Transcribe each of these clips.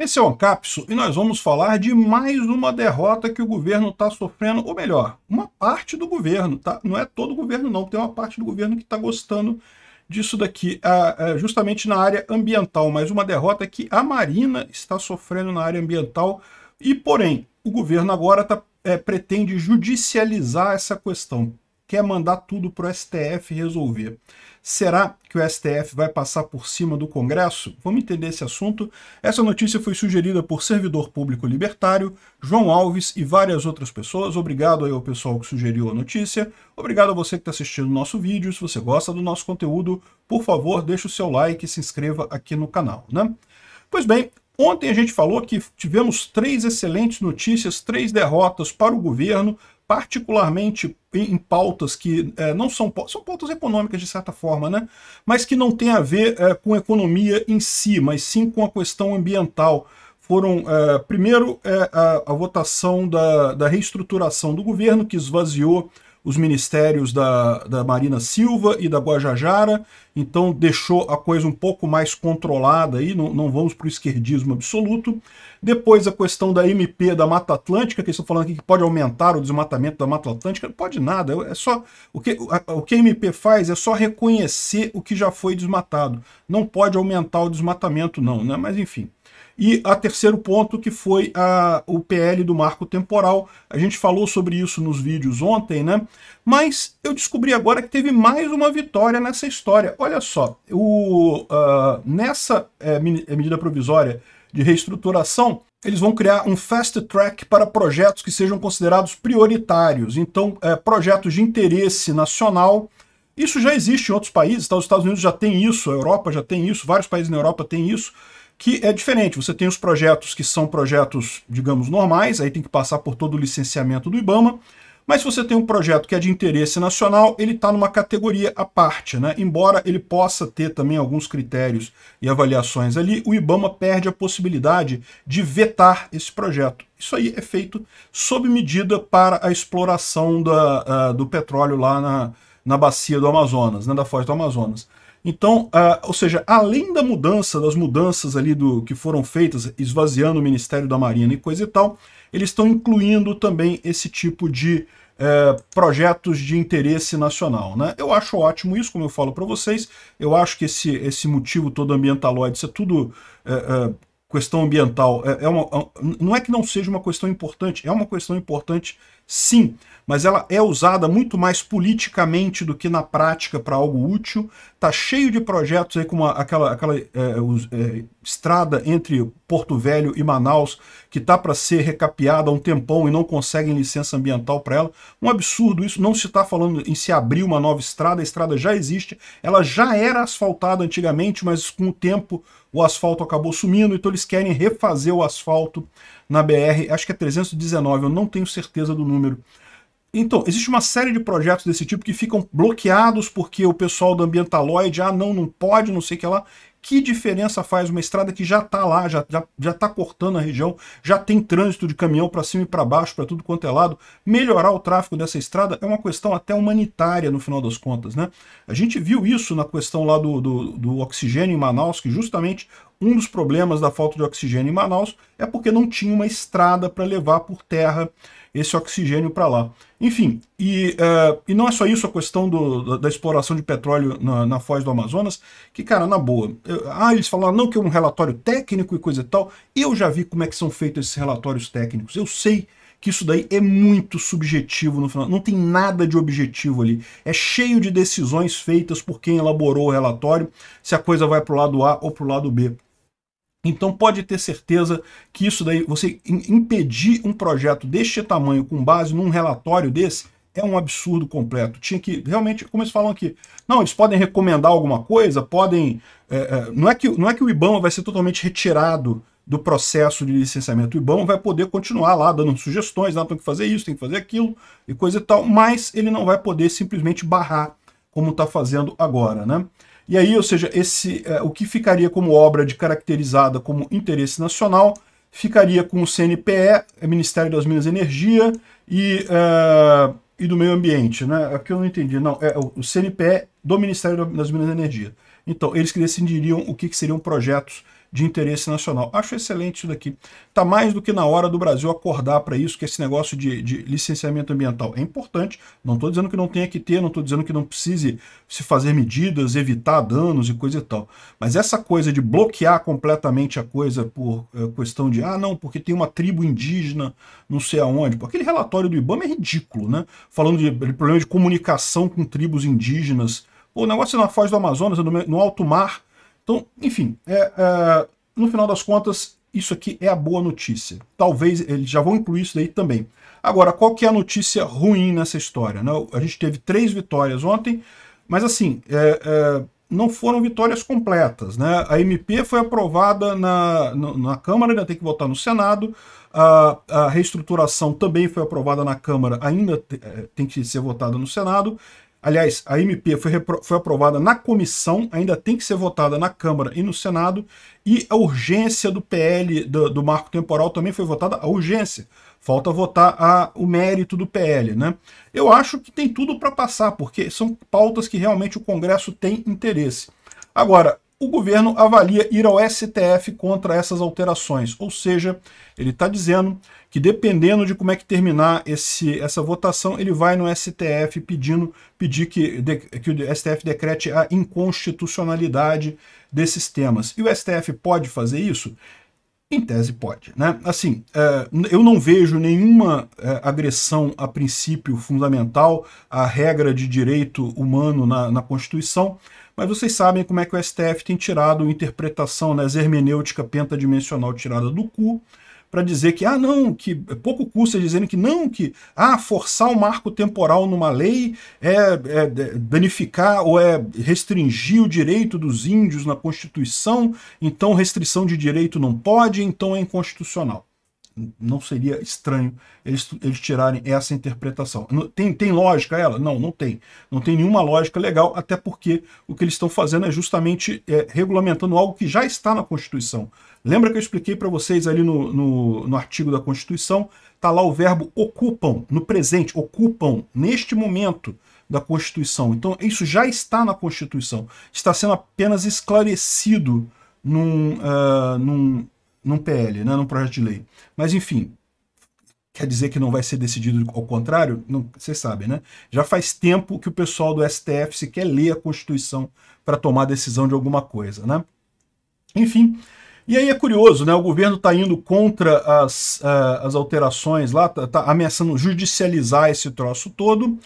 Esse é o Ancapso e nós vamos falar de mais uma derrota que o governo está sofrendo, ou melhor, uma parte do governo, tá? Não é todo o governo não, tem uma parte do governo que está gostando disso daqui, justamente na área ambiental, mas uma derrota que a Marina está sofrendo na área ambiental e, porém, o governo agora tá, é, pretende judicializar essa questão, quer mandar tudo para o STF resolver. Será que o STF vai passar por cima do Congresso? Vamos entender esse assunto. Essa notícia foi sugerida por servidor público libertário, João Alves e várias outras pessoas. Obrigado aí ao pessoal que sugeriu a notícia. Obrigado a você que está assistindo o nosso vídeo. Se você gosta do nosso conteúdo, por favor, deixe o seu like e se inscreva aqui no canal. Né? Pois bem, ontem a gente falou que tivemos três excelentes notícias, três derrotas para o governo, particularmente em, pautas que é, não são, são pautas econômicas de certa forma, né? mas que não tem a ver é, com economia em si, mas sim com a questão ambiental. Foram, é, primeiro, é, a, a, votação da, da reestruturação do governo, que esvaziou os ministérios da, da Marina Silva e da Guajajara, então deixou a coisa um pouco mais controlada aí, não, não vamos para o esquerdismo absoluto. Depois a questão da MP da Mata Atlântica, que estão falando aqui que pode aumentar o desmatamento da Mata Atlântica, não pode nada, é só o que, a, o que a MP faz é só reconhecer o que já foi desmatado, não pode aumentar o desmatamento não, né? mas enfim. E a terceiro ponto que foi a, o PL do marco temporal. A gente falou sobre isso nos vídeos ontem, né? Mas eu descobri agora que teve mais uma vitória nessa história. Olha só, o, uh, nessa é, medida provisória de reestruturação, eles vão criar um fast track para projetos que sejam considerados prioritários. Então, é, projetos de interesse nacional. Isso já existe em outros países, tá? os Estados Unidos já tem isso, a Europa já tem isso, vários países na Europa têm isso que é diferente. Você tem os projetos que são projetos, digamos, normais, aí tem que passar por todo o licenciamento do IBAMA, mas se você tem um projeto que é de interesse nacional, ele está numa categoria à parte, né? Embora ele possa ter também alguns critérios e avaliações ali, o IBAMA perde a possibilidade de vetar esse projeto. Isso aí é feito sob medida para a exploração da, uh, do petróleo lá na, na bacia do Amazonas, né, da foz do Amazonas. Então, uh, ou seja, além da mudança, das mudanças ali do que foram feitas, esvaziando o Ministério da Marinha e coisa e tal, eles estão incluindo também esse tipo de uh, projetos de interesse nacional. Né? Eu acho ótimo isso, como eu falo para vocês, eu acho que esse, esse motivo todo ambientaloide, isso é tudo uh, questão ambiental, é uma, não é que não seja uma questão importante, é uma questão importante sim, mas ela é usada muito mais politicamente do que na prática para algo útil. Tá cheio de projetos aí como aquela, aquela é, é, estrada entre Porto Velho e Manaus que tá para ser recapeada há um tempão e não conseguem licença ambiental para ela. Um absurdo isso, não se está falando em se abrir uma nova estrada, a estrada já existe, ela já era asfaltada antigamente, mas com o tempo o asfalto acabou sumindo, então eles querem refazer o asfalto na BR, acho que é 319, eu não tenho certeza do número. Então, existe uma série de projetos desse tipo que ficam bloqueados porque o pessoal do Ambientaloid, ah, não, não pode, não sei o que lá. Que diferença faz uma estrada que já está lá, já já, já tá cortando a região, já tem trânsito de caminhão para cima e para baixo, para tudo quanto é lado. Melhorar o tráfego dessa estrada é uma questão até humanitária, no final das contas. Né? A gente viu isso na questão lá do, do, do oxigênio em Manaus, que justamente um dos problemas da falta de oxigênio em Manaus é porque não tinha uma estrada para levar por terra esse oxigênio para lá. Enfim, e, uh, e não é só isso a questão do, da exploração de petróleo na, na foz do Amazonas, que, cara, na boa, eu, ah, eles falaram, não, que é um relatório técnico e coisa e tal, eu já vi como é que são feitos esses relatórios técnicos, eu sei que isso daí é muito subjetivo no final, não tem nada de objetivo ali, é cheio de decisões feitas por quem elaborou o relatório, se a coisa vai para o lado A ou para o lado B. Então pode ter certeza que isso daí, você impedir um projeto deste tamanho com base num relatório desse, é um absurdo completo. Tinha que, realmente, como eles falam aqui, não, eles podem recomendar alguma coisa, podem... É, é, não, é que, não é que o IBAMA vai ser totalmente retirado do processo de licenciamento. O IBAMA vai poder continuar lá dando sugestões, não, tem que fazer isso, tem que fazer aquilo e coisa e tal, mas ele não vai poder simplesmente barrar como está fazendo agora, né? E aí, ou seja, esse, é, o que ficaria como obra de caracterizada como interesse nacional ficaria com o CNPE, é Ministério das Minas e Energia e, é, e do Meio Ambiente. Né? Aqui eu não entendi. Não, é o CNPE do Ministério das Minas e Energia. Então, eles que decidiriam o que, que seriam projetos de interesse nacional. Acho excelente isso daqui. Está mais do que na hora do Brasil acordar para isso, que esse negócio de, de, licenciamento ambiental é importante. Não estou dizendo que não tenha que ter, não estou dizendo que não precise se fazer medidas, evitar danos e coisa e tal. Mas essa coisa de bloquear completamente a coisa por é, questão de, ah, não, porque tem uma tribo indígena não sei aonde. Pô, aquele relatório do IBAMA é ridículo, né? Falando de, de problema de comunicação com tribos indígenas. Pô, o negócio é na Foz do Amazonas, é no, no alto mar então, enfim, é, é, no final das contas, isso aqui é a boa notícia. Talvez eles já vão incluir isso daí também. Agora, qual que é a notícia ruim nessa história? Né? A gente teve três vitórias ontem, mas assim, é, é, não foram vitórias completas. Né? A MP foi aprovada na, na, na Câmara, ainda tem que votar no Senado. A, a, reestruturação também foi aprovada na Câmara, ainda é, tem que ser votada no Senado. Aliás, a MP foi, foi aprovada na comissão, ainda tem que ser votada na Câmara e no Senado, e a urgência do PL, do, do marco temporal, também foi votada a urgência. Falta votar a, o mérito do PL, né? Eu acho que tem tudo para passar, porque são pautas que realmente o Congresso tem interesse. Agora, o governo avalia ir ao STF contra essas alterações, ou seja, ele está dizendo que dependendo de como é que terminar esse, essa votação, ele vai no STF pedindo pedir que, de, que o STF decrete a inconstitucionalidade desses temas. E o STF pode fazer isso? Em tese pode, né? Assim, é, eu não vejo nenhuma é, agressão a princípio fundamental, a regra de direito humano na, na Constituição, mas vocês sabem como é que o STF tem tirado interpretação, né, hermenêutica pentadimensional tirada do cu, para dizer que, ah, não, que pouco custa dizendo que não, que ah, forçar o um marco temporal numa lei é, é, danificar ou é restringir o direito dos índios na Constituição, então restrição de direito não pode, então é inconstitucional não seria estranho eles, eles tirarem essa interpretação. Tem, tem lógica ela? Não, não tem. Não tem nenhuma lógica legal, até porque o que eles estão fazendo é justamente é, regulamentando algo que já está na Constituição. Lembra que eu expliquei para vocês ali no, no, no artigo da Constituição? Está lá o verbo ocupam, no presente, ocupam, neste momento da Constituição. Então, isso já está na Constituição. Está sendo apenas esclarecido num, uh, num num PL, né, num projeto de lei. Mas, enfim, quer dizer que não vai ser decidido ao contrário? Vocês sabem, né? Já faz tempo que o pessoal do STF se quer ler a Constituição para tomar decisão de alguma coisa, né? Enfim, e aí é curioso, né? O governo está indo contra as, uh, as alterações lá, está tá ameaçando judicializar esse troço todo,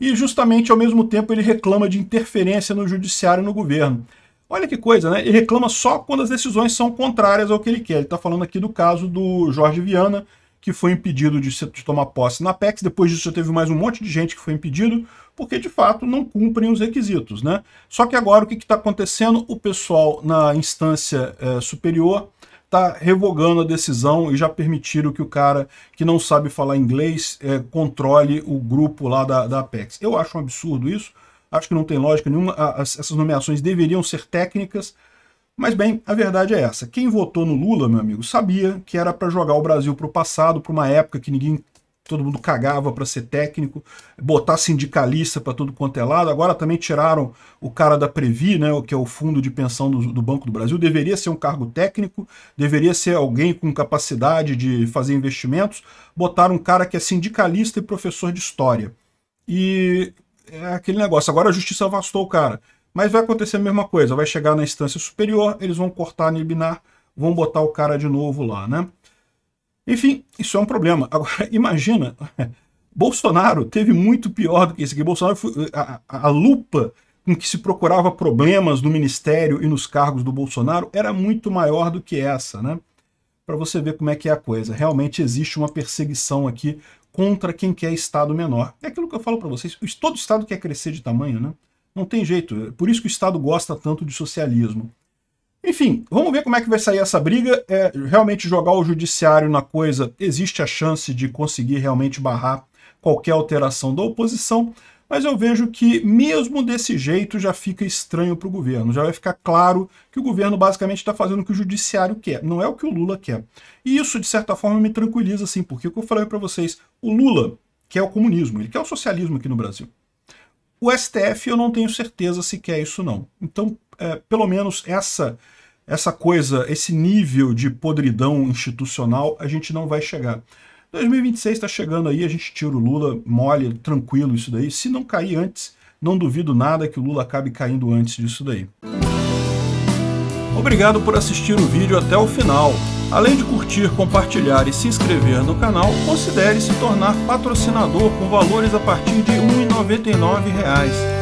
e justamente ao mesmo tempo ele reclama de interferência no judiciário no governo. Olha que coisa, né? Ele reclama só quando as decisões são contrárias ao que ele quer. Ele está falando aqui do caso do Jorge Viana, que foi impedido de, de, tomar posse na Apex. Depois disso já teve mais um monte de gente que foi impedido, porque de fato não cumprem os requisitos. Né? Só que agora o que está acontecendo? O pessoal na instância é, superior está revogando a decisão e já permitiram que o cara que não sabe falar inglês é, controle o grupo lá da, da Apex. Eu acho um absurdo isso. Acho que não tem lógica nenhuma. essas nomeações deveriam ser técnicas. Mas bem, a verdade é essa. Quem votou no Lula, meu amigo, sabia que era para jogar o Brasil para o passado, para uma época que ninguém todo mundo cagava para ser técnico, botar sindicalista para tudo quanto é lado. Agora também tiraram o cara da Previ, né, que é o fundo de pensão do, do, Banco do Brasil. Deveria ser um cargo técnico, deveria ser alguém com capacidade de fazer investimentos. Botaram um cara que é sindicalista e professor de história. E é aquele negócio. Agora a justiça afastou o cara. Mas vai acontecer a mesma coisa. Vai chegar na instância superior, eles vão cortar a Nibinar, vão botar o cara de novo lá, né? Enfim, isso é um problema. Agora, imagina, Bolsonaro teve muito pior do que isso aqui. Bolsonaro foi a, a, a lupa com que se procurava problemas no ministério e nos cargos do Bolsonaro era muito maior do que essa, né? Para você ver como é que é a coisa. Realmente existe uma perseguição aqui contra quem quer Estado menor. É aquilo que eu falo para vocês, todo Estado quer crescer de tamanho, né? Não tem jeito, é por isso que o Estado gosta tanto de socialismo. Enfim, vamos ver como é que vai sair essa briga. É, realmente jogar o judiciário na coisa, existe a chance de conseguir realmente barrar qualquer alteração da oposição, mas eu vejo que mesmo desse jeito já fica estranho para o governo. Já vai ficar claro que o governo basicamente está fazendo o que o judiciário quer, não é o que o Lula quer. E isso, de certa forma, me tranquiliza, assim, porque o que eu falei para vocês, o Lula quer o comunismo, ele quer o socialismo aqui no Brasil. O STF eu não tenho certeza se quer isso não. Então, é, pelo menos essa essa coisa, esse nível de podridão institucional, a gente não vai chegar. 2026 está chegando aí, a gente tira o Lula, molha, tranquilo isso daí. Se não cair antes, não duvido nada que o Lula acabe caindo antes disso daí. Obrigado por assistir o vídeo até o final. Além de curtir, compartilhar e se inscrever no canal, considere se tornar patrocinador com valores a partir de R$ 1,99